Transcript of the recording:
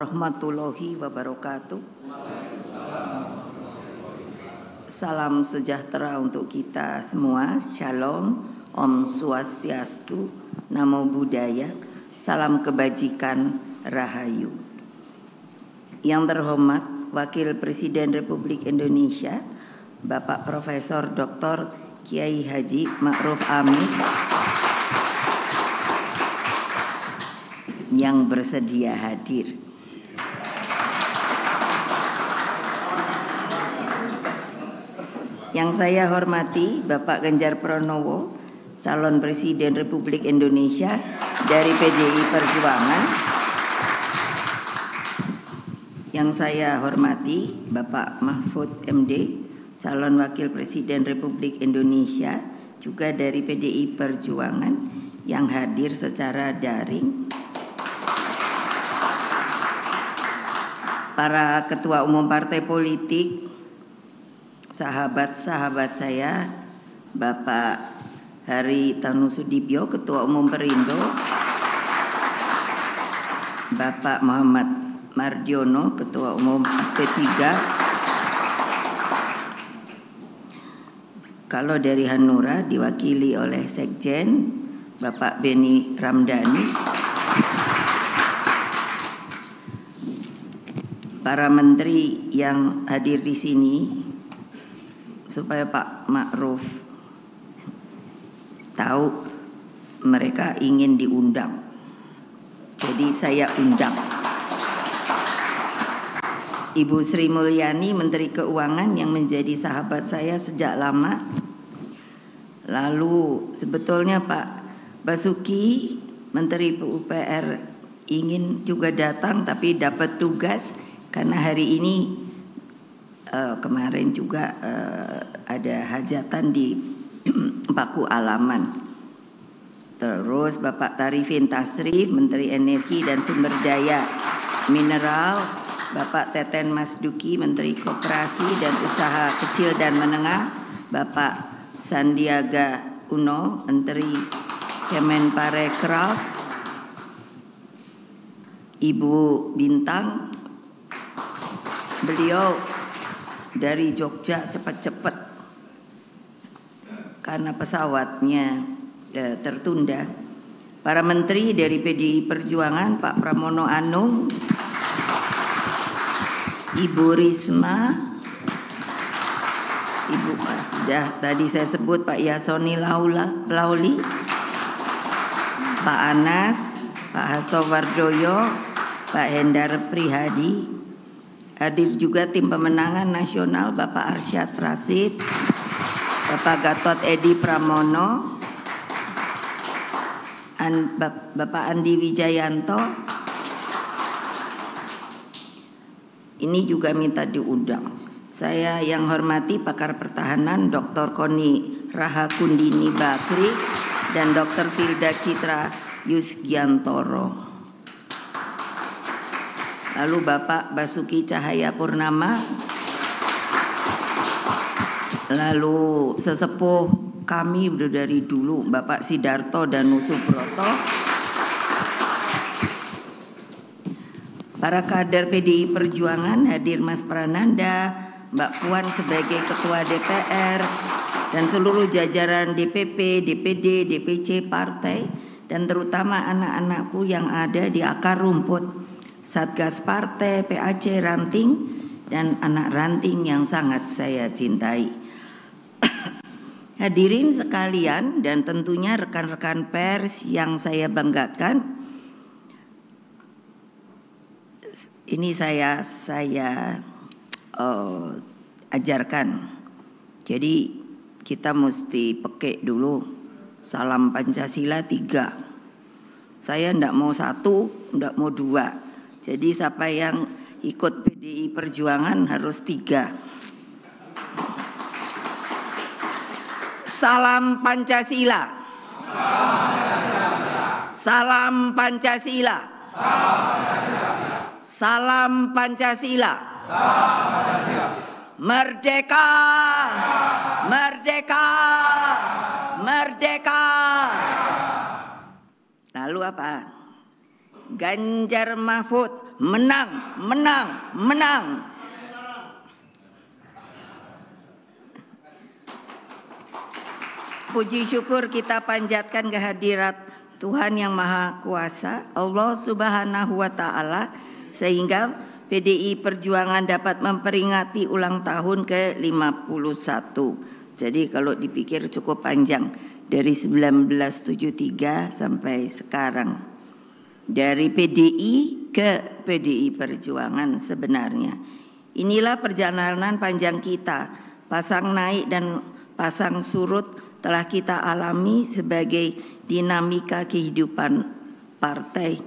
warahmatullahi wabarakatuh. Salam sejahtera untuk kita semua. Shalom, Om Swastiastu, Namo Buddhaya, salam kebajikan, Rahayu. Yang terhormat Wakil Presiden Republik Indonesia, Bapak Profesor Dr. Kiai Haji Ma'ruf Amin yang bersedia hadir. Yang saya hormati Bapak Ganjar Pranowo, calon Presiden Republik Indonesia dari PDI Perjuangan. Yang saya hormati Bapak Mahfud MD, calon Wakil Presiden Republik Indonesia juga dari PDI Perjuangan yang hadir secara daring. Para ketua umum partai politik, sahabat-sahabat saya, Bapak Hari Tanu Sudibyo, Ketua Umum Perindo, Bapak Muhammad Mardiono, Ketua Umum P3, kalau dari Hanura diwakili oleh Sekjen, Bapak Beni Ramdhani, para menteri yang hadir di sini, supaya Pak Ma'ruf tahu mereka ingin diundang. Jadi saya undang. Ibu Sri Mulyani Menteri Keuangan yang menjadi sahabat saya sejak lama. Lalu sebetulnya Pak Basuki Menteri PUPR ingin juga datang tapi dapat tugas karena hari ini uh, kemarin juga uh, ada hajatan di Paku Alaman. Terus Bapak Tarifin Tasrif, Menteri Energi dan Sumber Daya Mineral, Bapak Teten Mas Duki, Menteri Koperasi dan Usaha Kecil dan Menengah, Bapak Sandiaga Uno, Menteri Kemenparekraf, Ibu Bintang, beliau dari Jogja cepat-cepat karena pesawatnya eh, tertunda. Para menteri dari PDI Perjuangan Pak Pramono Anung, Ibu Risma, Ibu Pak sudah tadi saya sebut Pak Yasoni Laula, Lauli, Pak Anas, Pak Hasto Wardoyo, Pak Hendar Prihadi, Hadir juga tim pemenangan nasional Bapak Arsyad Rasid, Bapak Gatot Edi Pramono, An, Bapak Andi Wijayanto. Ini juga minta diundang. Saya yang hormati pakar pertahanan Dr. Koni Raha Kundini Bakri dan Dr. Filda Citra Yusgiantoro. Lalu Bapak Basuki Cahaya Purnama Lalu sesepuh kami dari dulu Bapak Sidarto dan Nusubroto. Para kader PDI Perjuangan hadir Mas Prananda Mbak Puan sebagai Ketua DPR dan seluruh jajaran DPP, DPD, DPC partai dan terutama anak-anakku yang ada di akar rumput Satgas Partai, PAC Ranting, dan anak ranting yang sangat saya cintai. Hadirin sekalian dan tentunya rekan-rekan pers yang saya banggakan. Ini saya saya uh, ajarkan. Jadi kita mesti pekek dulu salam Pancasila tiga. Saya ndak mau satu, ndak mau dua jadi siapa yang ikut PDI Perjuangan harus tiga. Salam Pancasila. Salam Pancasila. Salam Pancasila. Merdeka. Merdeka. Merdeka. Lalu apa? Ganjar Mahfud menang, menang, menang. Puji syukur kita panjatkan kehadirat Tuhan yang Maha Kuasa, Allah Subhanahu wa taala sehingga PDI Perjuangan dapat memperingati ulang tahun ke-51. Jadi kalau dipikir cukup panjang dari 1973 sampai sekarang. Dari PDI ke PDI Perjuangan sebenarnya. Inilah perjalanan panjang kita, pasang naik dan pasang surut telah kita alami sebagai dinamika kehidupan partai